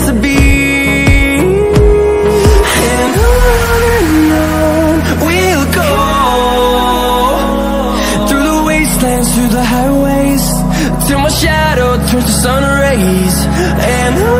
wanna be And on and on we'll go. Through the wastelands, through the highways Till my shadow turns to sun rays. And on